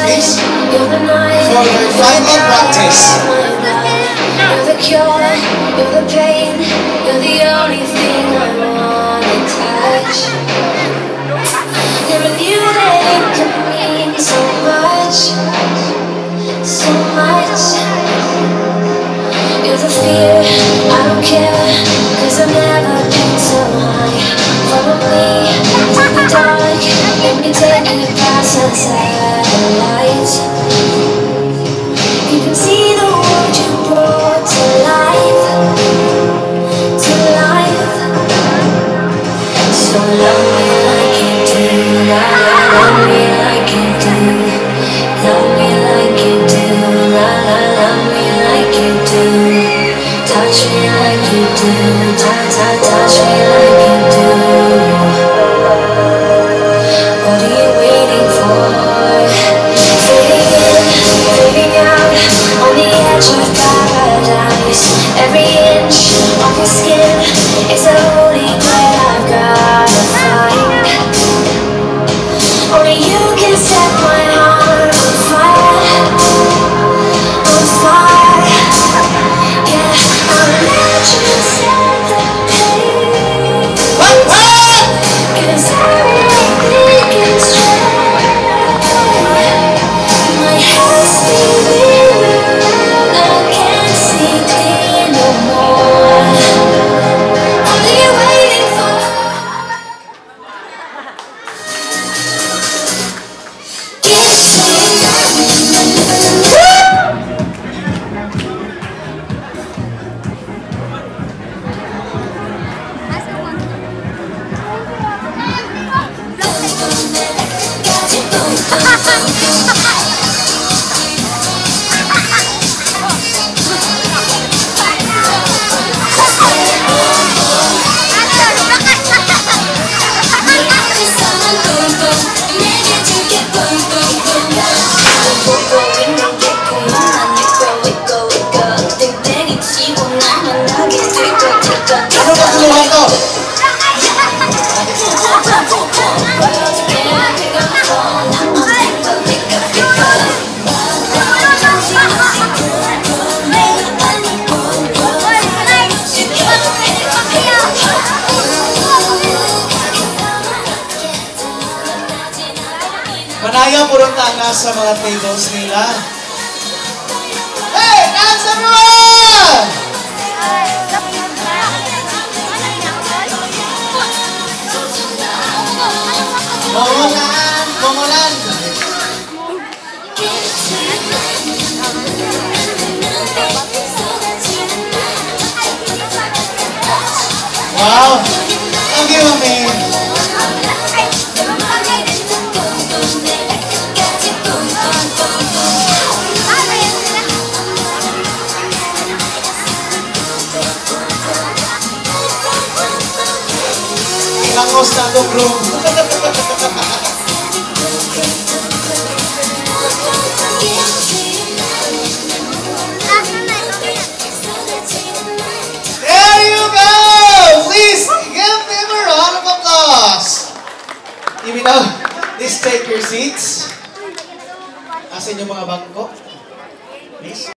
night. For your final practice. You're the cure, you're the pain, you're the only thing I wanna touch. Never knew that it could mean so much, so much. You're the fear, I don't care, cause I've never been so high. Follow me the dark, let me take you past the. Tulungan ko? Manaya puro tanga sa mga tables nila. Hey! Dance everyone! Mongolan! Mongolan! Wow! Thank you, Mami. Ilang na itong You will now please take your seats. Asan yung mga bangko? Please.